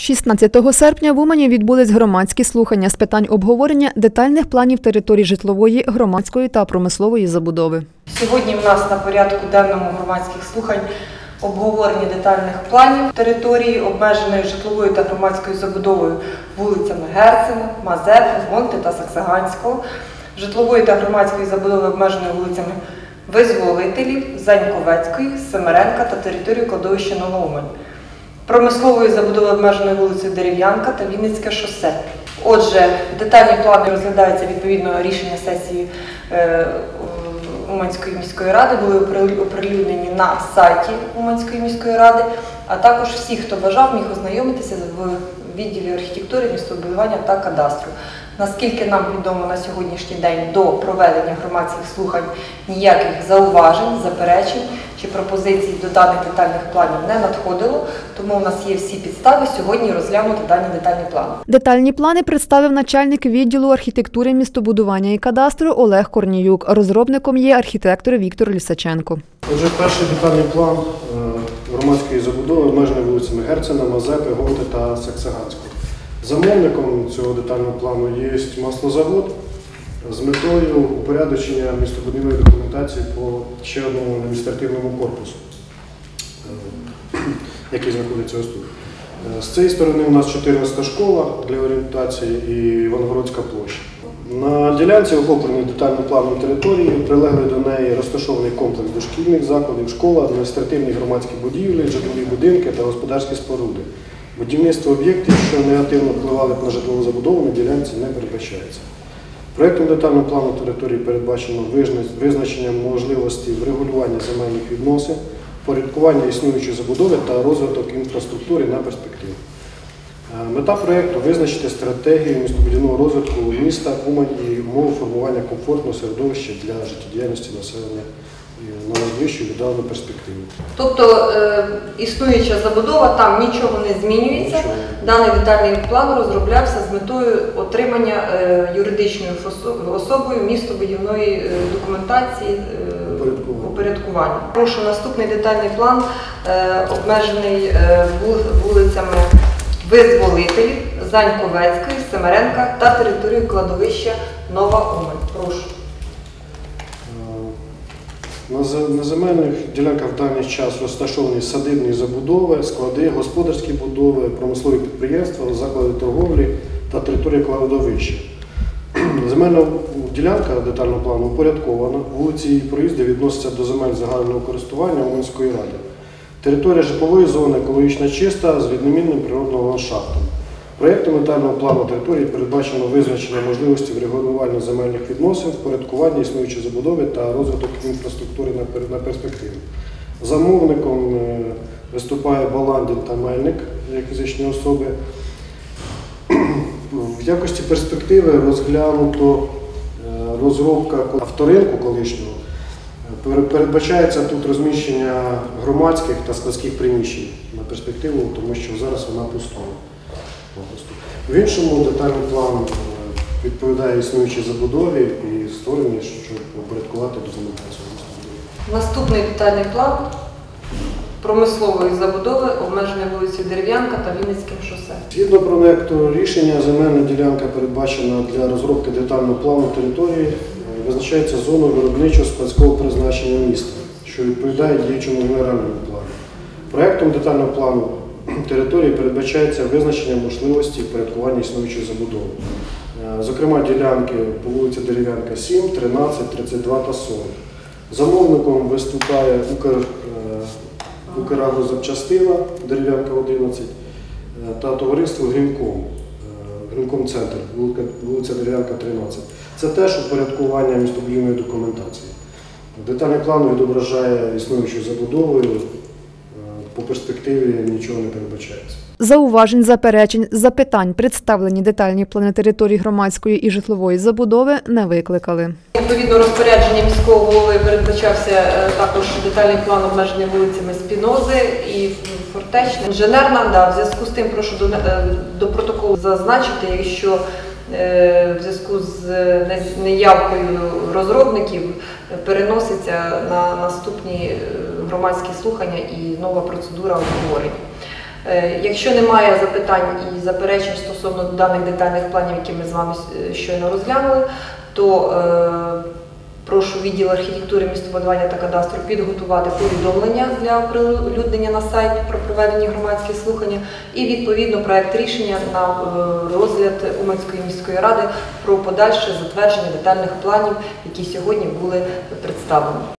16 серпня в Умані відбулись громадські слухання з питань обговорення детальних планів територій житлової, громадської та промислової забудови. Сьогодні в нас на порядку денному громадських слухань обговорення детальних планів території, обмеженої житловою та громадською забудовою вулицями Герцена, Мазепи, Гонти та Саксаганського, житлової та громадської забудови обмеженої вулицями Визволителів, Заньковецької, Семеренка та територію кладовища Новоумань, промислової забудови обмеженої вулицею Дерев'янка та Вінницьке шосе. Отже, детальні плани розглядаються відповідно рішення сесії е, Уманської міської ради, були опри- оприлюднені на сайті Уманської міської ради, а також всі, хто бажав, міг ознайомитися в відділі архітектури, містобудування та кадастру. Наскільки нам відомо на сьогоднішній день до проведення громадських слухань ніяких зауважень, заперечень чи пропозицій до даних детальних планів не надходило, тому у нас є всі підстави сьогодні розглянути дані детальні плани. Детальні плани представив начальник відділу архітектури, містобудування і кадастру Олег Корніюк. Розробником є архітектор Віктор Лісаченко. Отже, перший детальний план е, громадської забудови обмежений вулицями Герцена, Мазепи, Гонти та Саксаганського. Замовником цього детального плану є маслозавод з метою упорядочення містобудівної документації по ще одному адміністративному корпусу, е, який знаходиться ось тут. Е, З цієї сторони у нас 14 школа для орієнтації і Івангородська площа. На ділянці охопленої детальним планом території прилеглий до неї розташований комплекс дошкільних закладів, школа, адміністративні громадські будівлі, житлові будинки та господарські споруди. Будівництво об'єктів, що негативно впливали на житлову забудову, на ділянці не передбачається. Проєктом детального плану території передбачено визначення можливості врегулювання земельних відносин, порядкування існуючої забудови та розвиток інфраструктури на перспективу. Е, Мета проєкту визначити стратегію містобудівного розвитку міста Умань і умови формування комфортного середовища для життєдіяльності населення на найближчу віддалену перспективу. Тобто е, існуюча забудова, там нічого не змінюється. Нічого. Даний детальний план розроблявся з метою отримання е, юридичною особою містобудівної е, документації е, Упорядкування. упорядкування. Прошу наступний детальний план е, обмежений е, вулицями Визволителів, Заньковецької, Семеренка та територію кладовища Нова Умань. Прошу. На земельних ділянках в даний час розташовані садибні забудови, склади, господарські будови, промислові підприємства, заклади торговлі та територія кладовища. Земельна ділянка детального плану упорядкована, вулиці і проїзди відносяться до земель загального користування Уманської ради. Територія житлової зони екологічно чиста з відмінним природного ландшафтом. Проєктом детального плану території передбачено визначення можливості врегулювання земельних відносин, впорядкування існуючої забудови та розвиток інфраструктури на перспективу. Замовником е, виступає Баландін та Мельник як фізичні особи. В якості перспективи розглянуто е, розробка авторинку колишнього. Передбачається тут розміщення громадських та складських приміщень на перспективу, тому що зараз вона пустує. Повністю. В іншому детальний план е, відповідає існуючій забудові і створений, щоб упорядкувати документацію. містобудівної. Наступний детальний план промислової забудови обмеженої вулицею Дерев'янка та Вінницьким шосе. Згідно проекту рішення, земельна ділянка передбачена для розробки детального плану території, е, визначається зона виробничого складського призначення міста, що відповідає діючому генеральному плану. Проектом детального плану території передбачається визначення можливості впорядкування існуючої забудови. Е, Зокрема, ділянки по вулиці Дерев'янка 7, 13, 32 та 40. Замовником виступає Укр, е, Украгрозапчастина Дерев'янка 11 е, та товариство Грінком, Грінком Центр, вулиця Дерев'янка 13. Це теж упорядкування містобудівної документації. Детальний план відображає існуючу забудовою, е, по перспективі нічого не передбачається. Зауважень, заперечень, запитань, представлені детальні плани територій громадської і житлової забудови не викликали. Відповідно, розпорядження міського голови передбачався е, також детальний план обмежений вулицями Спінози і Фортечне. Інженер нам дав. В зв'язку з тим прошу до, е, до протоколу зазначити, якщо в зв'язку з неявкою розробників е, переноситься на наступні е, громадські слухання і нова процедура обговорення. Е, Якщо немає запитань і заперечень стосовно даних детальних планів, які ми з вами е, щойно розглянули, то е, прошу відділ архітектури, містобудування та кадастру підготувати повідомлення для оприлюднення на сайті про проведені громадських слухання і відповідно проект рішення на е, розгляд Уманської міської ради про подальше затвердження детальних планів, які сьогодні були представлені.